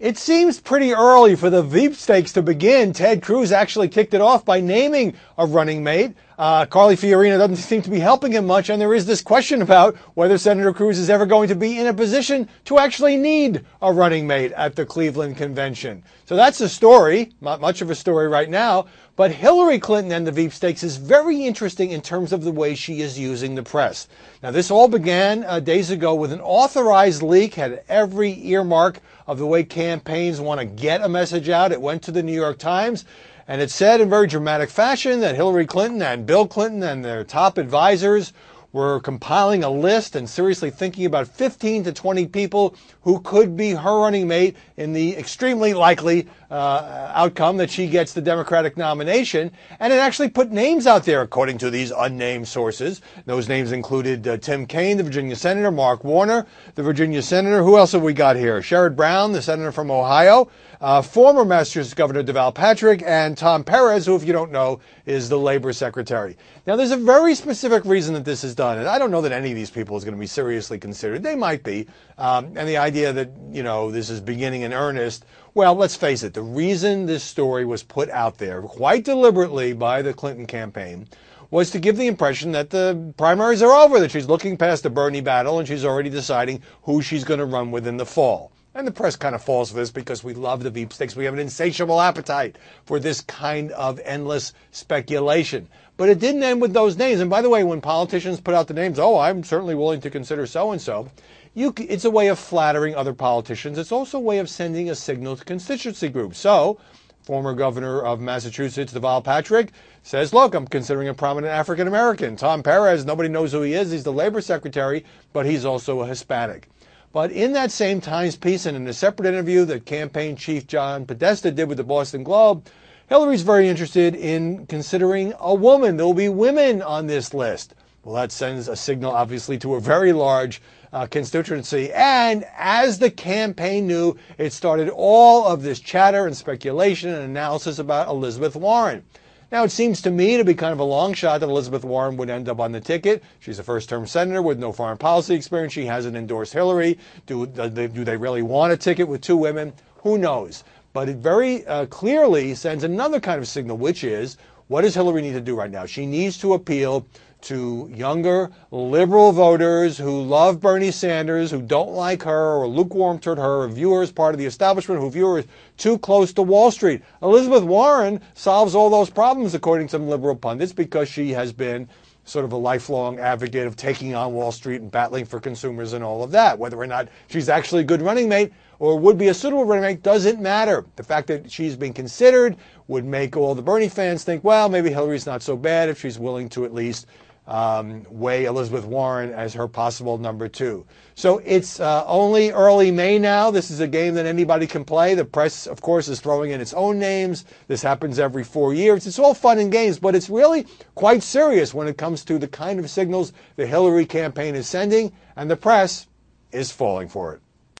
It seems pretty early for the Veep stakes to begin. Ted Cruz actually kicked it off by naming a running mate. Uh, Carly Fiorina doesn't seem to be helping him much, and there is this question about whether Senator Cruz is ever going to be in a position to actually need a running mate at the Cleveland convention. So that's a story, not much of a story right now, but Hillary Clinton and the Veep stakes is very interesting in terms of the way she is using the press. Now, this all began uh, days ago with an authorized leak, had every earmark of the way campaigns want to get a message out. It went to the New York Times. And it said in very dramatic fashion that Hillary Clinton and Bill Clinton and their top advisors were compiling a list and seriously thinking about 15 to 20 people who could be her running mate in the extremely likely uh, outcome that she gets the Democratic nomination. And it actually put names out there, according to these unnamed sources. Those names included uh, Tim Kaine, the Virginia senator, Mark Warner, the Virginia senator. Who else have we got here? Sherrod Brown, the senator from Ohio, uh, former Massachusetts Governor Deval Patrick, and Tom Perez, who, if you don't know, is the labor secretary. Now, there's a very specific reason that this is done, and I don't know that any of these people is going to be seriously considered. They might be. Um, and the idea that, you know, this is beginning in earnest, well, let's face it, the reason this story was put out there quite deliberately by the Clinton campaign was to give the impression that the primaries are over, that she's looking past the Bernie battle and she's already deciding who she's going to run with in the fall. And the press kind of falls for this because we love the Veep stakes. We have an insatiable appetite for this kind of endless speculation. But it didn't end with those names. And by the way, when politicians put out the names, oh, I'm certainly willing to consider so and so, it's a way of flattering other politicians. It's also a way of sending a signal to constituency groups. So, former governor of Massachusetts, Deval Patrick, says, Look, I'm considering a prominent African American. Tom Perez, nobody knows who he is. He's the labor secretary, but he's also a Hispanic. But in that same Times piece and in a separate interview that campaign chief John Podesta did with the Boston Globe, Hillary's very interested in considering a woman. There will be women on this list. Well, that sends a signal, obviously, to a very large uh, constituency. And as the campaign knew, it started all of this chatter and speculation and analysis about Elizabeth Warren. Now, it seems to me to be kind of a long shot that Elizabeth Warren would end up on the ticket. She's a first term senator with no foreign policy experience. She hasn't endorsed Hillary. Do, do, they, do they really want a ticket with two women? Who knows? But it very uh, clearly sends another kind of signal, which is what does Hillary need to do right now? She needs to appeal to younger liberal voters who love Bernie Sanders, who don't like her or lukewarm toward her, or view her as part of the establishment, who view her too close to Wall Street. Elizabeth Warren solves all those problems, according to some liberal pundits, because she has been sort of a lifelong advocate of taking on Wall Street and battling for consumers and all of that. Whether or not she's actually a good running mate or would be a suitable running mate doesn't matter. The fact that she's been considered would make all the Bernie fans think, well, maybe Hillary's not so bad if she's willing to at least um, weigh Elizabeth Warren as her possible number two. So it's uh, only early May now. This is a game that anybody can play. The press, of course, is throwing in its own names. This happens every four years. It's all fun and games, but it's really quite serious when it comes to the kind of signals the Hillary campaign is sending, and the press is falling for it.